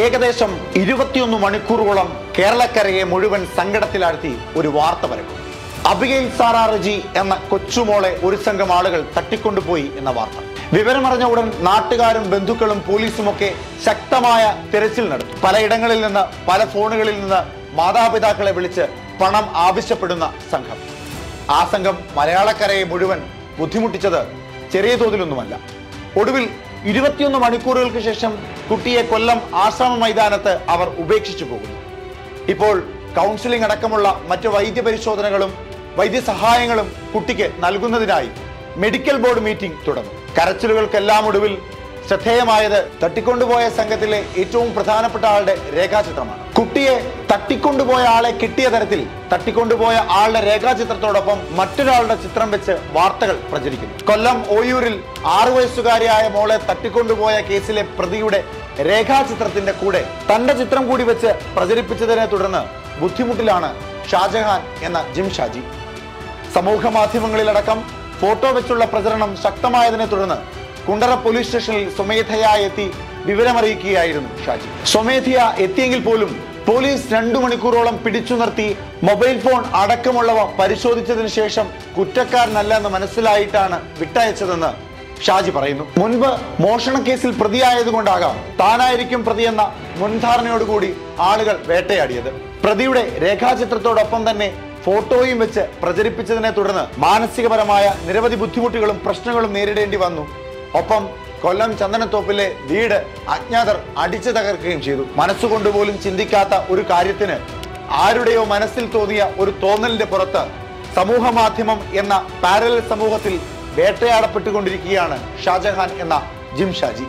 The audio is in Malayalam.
ഏകദേശം ഇരുപത്തിയൊന്ന് മണിക്കൂറുകളോളം കേരളക്കരയെ മുഴുവൻ സങ്കടത്തിലാഴ്ത്തി ഒരു വാർത്ത പരക്കും. അബിഗൈൽ സാറാറജി എന്ന കൊച്ചുമോളെ ഒരു സംഘം ആളുകൾ തട്ടിക്കൊണ്ടുപോയി എന്ന വാർത്ത. വിവരമറിഞ്ഞ ഉടൻ നാട്ടുകാരും ബന്ധുക്കളും പോലീസുമൊക്കെ ശക്തമായ തിരച്ചിൽ നടത്തും. പലയിടങ്ങളിൽ നിന്ന് പല ഫോണുകളിൽ നിന്ന് മാതാപിതാക്കളെ വിളിച്ച് പണം ആവശ്യപ്പെടുന്ന സംഘം. ആ സംഘം മലയാളക്കരയെ മുഴുവൻ ബുദ്ധിമുട്ടിച്ചത് ചെറിയ തോതിലൊന്നുമല്ല. ഒടുവിൽ ഇരുപത്തിയൊന്ന് മണിക്കൂറുകൾക്ക് ശേഷം കുട്ടിയെ കൊല്ലം ആശ്രമ മൈതാനത്ത് അവർ ഉപേക്ഷിച്ചു പോകുന്നു. ഇപ്പോൾ കൗൺസിലിംഗ് അടക്കമുള്ള മറ്റ് വൈദ്യപരിശോധനകളും വൈദ്യസഹായങ്ങളും കുട്ടിക്ക് നൽകുന്നതിനായി മെഡിക്കൽ ബോർഡ് മീറ്റിംഗ് തുടങ്ങും. കരച്ചിലുകൾക്കെല്ലാം ഒടുവിൽ ശ്രദ്ധേയമായത് തട്ടിക്കൊണ്ടുപോയ സംഘത്തിലെ ഏറ്റവും പ്രധാനപ്പെട്ട ആളുടെ രേഖാചിത്രമാണ്. കുട്ടിയെ തട്ടിക്കൊണ്ടുപോയ ആളെ കിട്ടിയ തരത്തിൽ തട്ടിക്കൊണ്ടുപോയ ആളുടെ രേഖാചിത്രത്തോടൊപ്പം മറ്റൊരാളുടെ ചിത്രം വെച്ച് വാർത്തകൾ പ്രചരിക്കുന്നു. കൊല്ലം ഓയൂരിൽ ആറു വയസ്സുകാരിയായ മോളെ തട്ടിക്കൊണ്ടുപോയ കേസിലെ പ്രതിയുടെ രേഖാചിത്രത്തിന്റെ കൂടെ തന്റെ ചിത്രം കൂടി വെച്ച് പ്രചരിപ്പിച്ചതിനെ തുടർന്ന് ബുദ്ധിമുട്ടിലാണ് ഷാജഹാൻ എന്ന ജിം ഷാജി. സമൂഹ മാധ്യമങ്ങളിലടക്കം ഫോട്ടോ വെച്ചുള്ള പ്രചരണം ശക്തമായതിനെ തുടർന്ന് കുണ്ടറ പോലീസ് സ്റ്റേഷനിൽ സ്വമേധയായെത്തി വിവരമറിയിക്കുകയായിരുന്നു ഷാജി. സ്വമേധയ എത്തിയെങ്കിൽ പോലും പോലീസ് രണ്ടു മണിക്കൂറോളം പിടിച്ചു നിർത്തി മൊബൈൽ ഫോൺ അടക്കമുള്ളവ പരിശോധിച്ചതിന് ശേഷം കുറ്റക്കാരനല്ല എന്ന് മനസ്സിലായിട്ടാണ് വിട്ടയച്ചതെന്ന് ഷാജി പറയുന്നു. മുൻപ് മോഷണ കേസിൽ പ്രതിയായതുകൊണ്ടാകാം താനായിരിക്കും പ്രതിയെന്ന മുൻധാരണയോടുകൂടി ആളുകൾ വേട്ടയാടിയത്. പ്രതിയുടെ രേഖാചിത്രത്തോടൊപ്പം തന്നെ ഫോട്ടോയും വെച്ച് പ്രചരിപ്പിച്ചതിനെ തുടർന്ന് മാനസികപരമായ നിരവധി ബുദ്ധിമുട്ടുകളും പ്രശ്നങ്ങളും നേരിടേണ്ടി വന്നു. ഒപ്പം കൊല്ലം ചന്ദനത്തോപ്പിലെ വീട് അജ്ഞാതർ അടിച്ചു തകർക്കുകയും ചെയ്തു. മനസ്സുകൊണ്ട് പോലും ചിന്തിക്കാത്ത ഒരു കാര്യത്തിന് ആരുടെയോ മനസ്സിൽ തോന്നിയ ഒരു തോന്നലിന്റെ പുറത്ത് സമൂഹ മാധ്യമം എന്ന പാരലൽ സമൂഹത്തിൽ വേട്ടയാടപ്പെട്ടുകൊണ്ടിരിക്കുകയാണ് ഷാജഹാൻ എന്ന ജിം ഷാജി